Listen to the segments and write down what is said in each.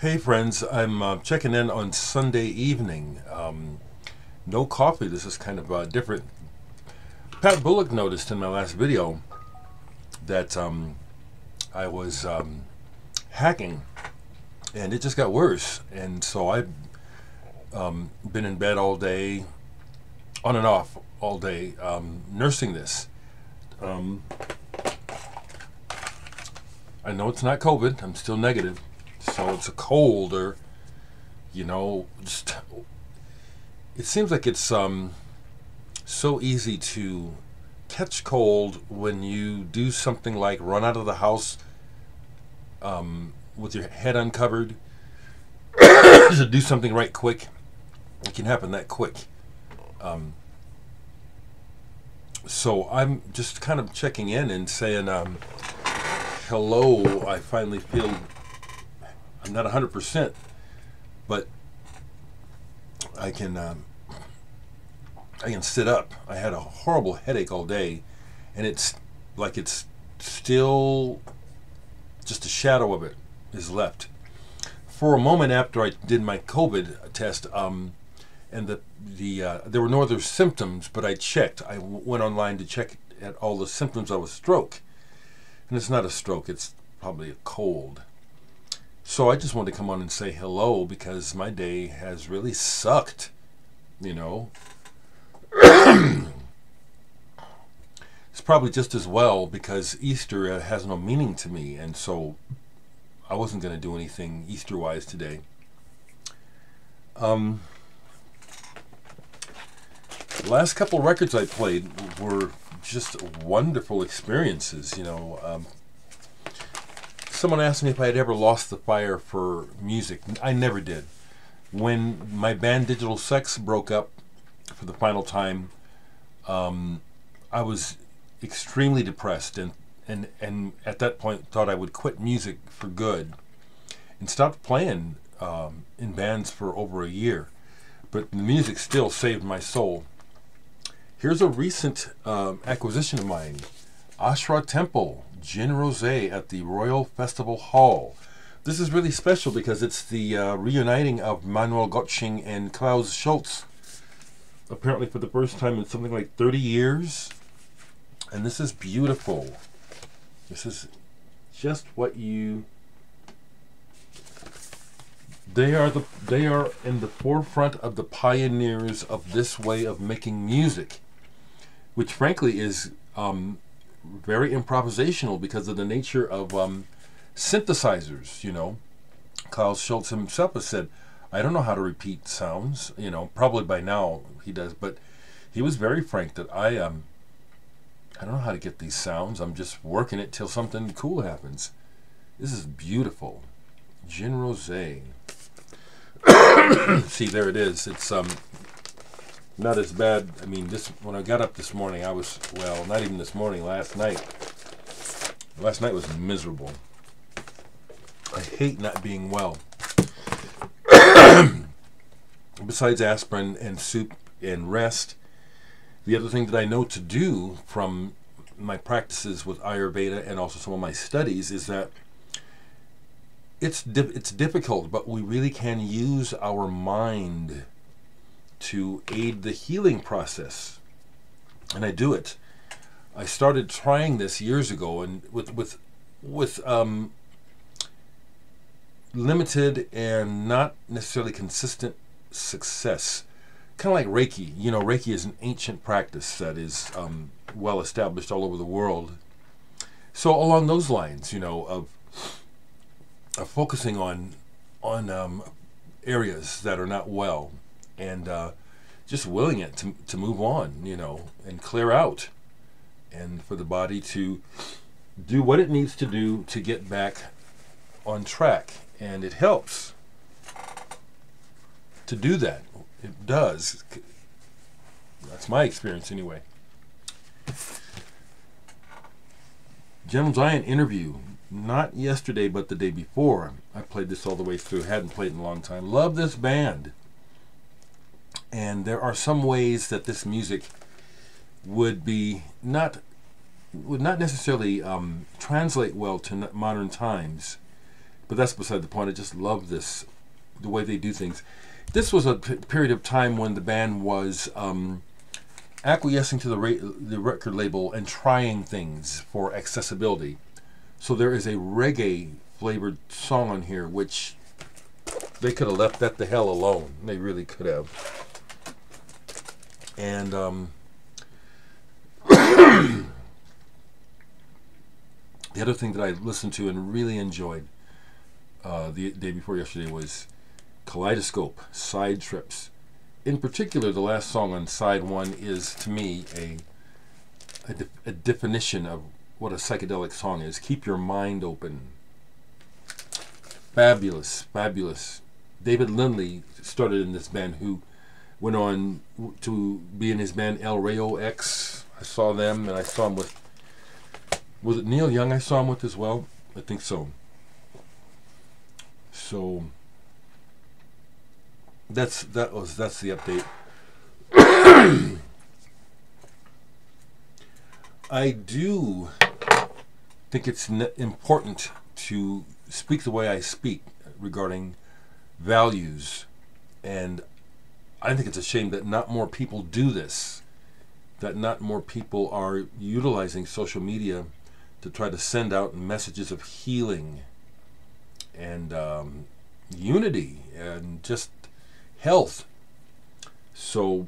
Hey friends, I'm uh, checking in on Sunday evening. Um, no coffee, this is kind of uh, different. Pat Bullock noticed in my last video that um, I was um, hacking and it just got worse. And so I've um, been in bed all day, on and off all day, um, nursing this. Um, I know it's not COVID, I'm still negative so it's a cold or you know just it seems like it's um so easy to catch cold when you do something like run out of the house um, with your head uncovered. To do something right quick. It can happen that quick. Um, so i'm just kind of checking in and saying um, hello i finally feel not 100%, but I can um, I can sit up. I had a horrible headache all day, and it's like it's still just a shadow of it is left. For a moment after I did my COVID test, um, and the the uh, there were no other symptoms, but I checked. I went online to check at all the symptoms of a stroke, and it's not a stroke. It's probably a cold. So I just wanted to come on and say hello because my day has really sucked, you know. it's probably just as well because Easter uh, has no meaning to me, and so I wasn't going to do anything Easter wise today. Um, the last couple records I played were just wonderful experiences, you know. Um, someone asked me if I had ever lost the fire for music. I never did. When my band Digital Sex broke up for the final time, um, I was extremely depressed and, and, and at that point thought I would quit music for good and stopped playing um, in bands for over a year. But the music still saved my soul. Here's a recent um, acquisition of mine Ash Ra Tempel Gin Rosé at the Royal Festival Hall. This is really special because it's the uh, reuniting of Manuel Gottsching and Klaus Schulze, apparently for the first time in something like 30 years. And this is beautiful. This is just what you they are the they are in the forefront of the pioneers of this way of making music which frankly is um, very improvisational because of the nature of um, synthesizers. You know, Klaus Schulze himself has said, "I don't know how to repeat sounds." You know, probably by now he does, but he was very frank that I um, I don't know how to get these sounds. I'm just working it till something cool happens. This is beautiful, gin rosé. See, there it is. It's um, not as bad. I mean, this when I got up this morning, I was well, not even this morning. Last night, last night was miserable. I hate not being well. Besides aspirin and soup and rest, the other thing that I know to do from my practices with Ayurveda and also some of my studies is that it's di it's difficult, but we really can use our mind to aid the healing process. And I do it. I started trying this years ago and with with with um, limited and not necessarily consistent success. Kind of like Reiki. You know, Reiki is an ancient practice that is um, well established all over the world. So along those lines, you know, of, of focusing on on um, areas that are not well and uh, just willing it to, to move on, you know, and clear out, and for the body to do what it needs to do to get back on track. And it helps to do that. It does. That's my experience anyway. Gentle Giant interview, not yesterday, but the day before. I played this all the way through. Hadn't played in a long time. Love this band and there are some ways that this music would be not would not necessarily um, translate well to modern times but that's beside the point. I just love this, the way they do things. This was a period of time when the band was um, acquiescing to the the record label and trying things for accessibility. So there is a reggae flavored song on here, which they could have left that the hell alone. They really could have. And um, the other thing that I listened to and really enjoyed uh, the day before yesterday was Kaleidoscope Side Trips. In particular, the last song on side one is to me a a, de- a definition of what a psychedelic song is. Keep your mind open. Fabulous, fabulous. David Lindley started in this band, who went on to be in his band El Rayo X. I saw them, and I saw him with. Was it Neil Young? I saw him with as well. I think so. So that's that was that's the update. I do think it's important to speak the way I speak regarding values, and I think it's a shame that not more people do this. That not more people are utilizing social media to try to send out messages of healing and um, unity and just health. So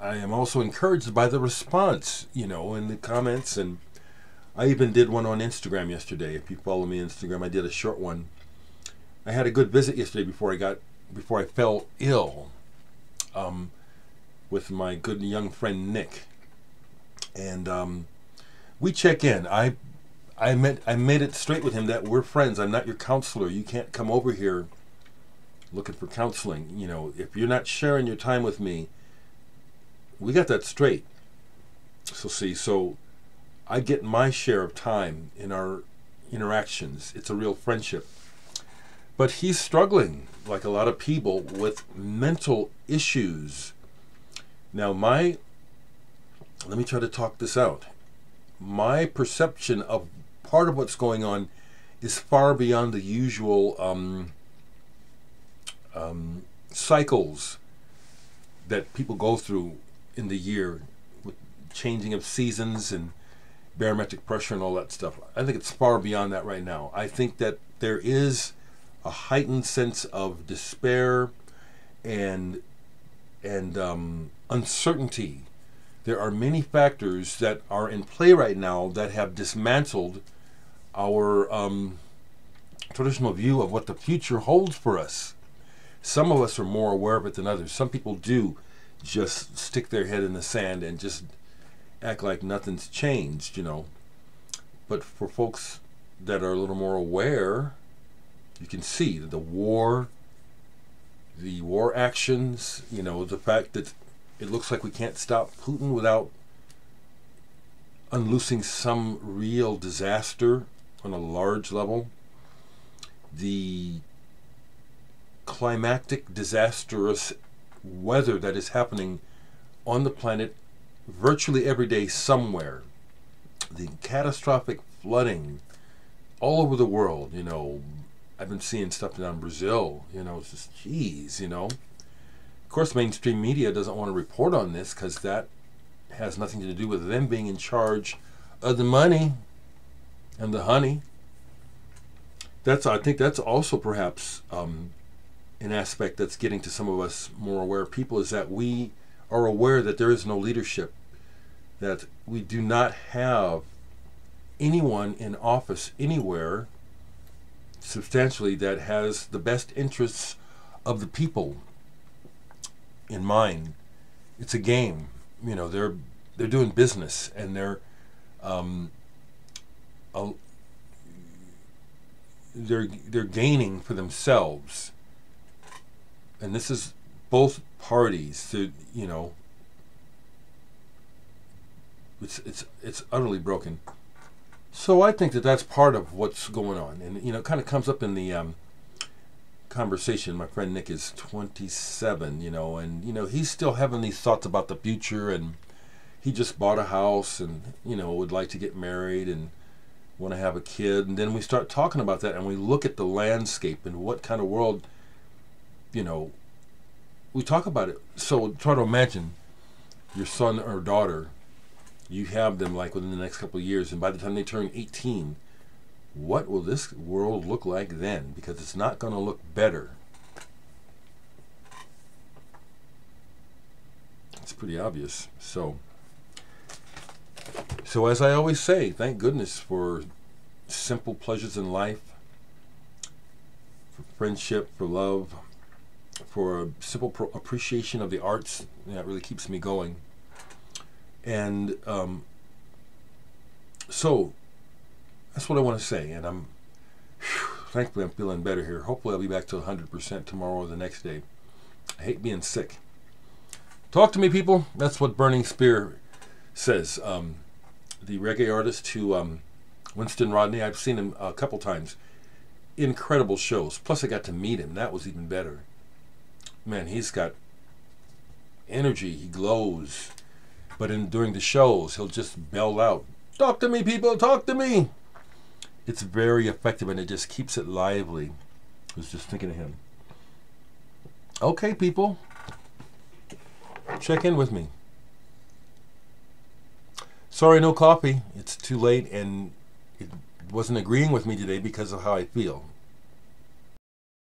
I am also encouraged by the response, you know, in the comments and I even did one on Instagram yesterday. If you follow me on Instagram, I did a short one. I had a good visit yesterday before I got before I fell ill um, with my good young friend Nick, and um, we check in. I I meant I made it straight with him that we're friends. I'm not your counselor. You can't come over here looking for counseling. You know, if you're not sharing your time with me, we got that straight. So see, so I get my share of time in our interactions. It's a real friendship. But he's struggling, like a lot of people, with mental issues. Now, my, let me try to talk this out. My perception of part of what's going on is far beyond the usual um, um, cycles that people go through in the year with changing of seasons and barometric pressure and all that stuff. I think it's far beyond that right now. I think that there is a heightened sense of despair and and um, uncertainty. There are many factors that are in play right now that have dismantled our um, traditional view of what the future holds for us. Some of us are more aware of it than others. Some people do just stick their head in the sand and just act like nothing's changed, you know. But for folks that are a little more aware, you can see that the war, the war actions, you know, the fact that it looks like we can't stop Putin without unloosing some real disaster on a large level. The climactic, disastrous weather that is happening on the planet virtually every day somewhere. The catastrophic flooding all over the world, you know. I've been seeing stuff down in Brazil, you know, it's just, geez, you know. Of course, mainstream media doesn't want to report on this because that has nothing to do with them being in charge of the money and the honey. That's, I think that's also perhaps um, an aspect that's getting to some of us more aware people is that we are aware that there is no leadership, that we do not have anyone in office anywhere substantially that has the best interests of the people in mind. It's a game, you know. They're they're doing business and they're um, a, they're they're gaining for themselves and this is both parties to you know it's it's it's utterly broken so i think that that's part of what's going on. And you know kind of comes up in the um, conversation. My friend nick is 27 you know and you know he's still having these thoughts about the future and he just bought a house and you know would like to get married and want to have a kid, and then we start talking about that, and we look at the landscape and what kind of world, you know, we talk about it. So try to imagine your son or daughter, you have them like within the next couple of years, and by the time they turn 18, what will this world look like then? Because it's not going to look better. It's pretty obvious. So, so as I always say, thank goodness for simple pleasures in life, for friendship, for love, for a simple appreciation of the arts. That really keeps me going. And um, so that's what I want to say. And I'm whew, thankfully I'm feeling better here. Hopefully I'll be back to 100% tomorrow or the next day. I hate being sick. Talk to me, people. That's what Burning Spear says. Um, the reggae artist to um, Winston Rodney. I've seen him a couple times. Incredible shows. Plus, I got to meet him. That was even better. Man, he's got energy. He glows. But in during the shows, he'll just bell out, "Talk to me, people! Talk to me!" It's very effective, and it just keeps it lively. I was just thinking of him. Okay, people, check in with me. Sorry, no coffee. It's too late, and it wasn't agreeing with me today because of how I feel.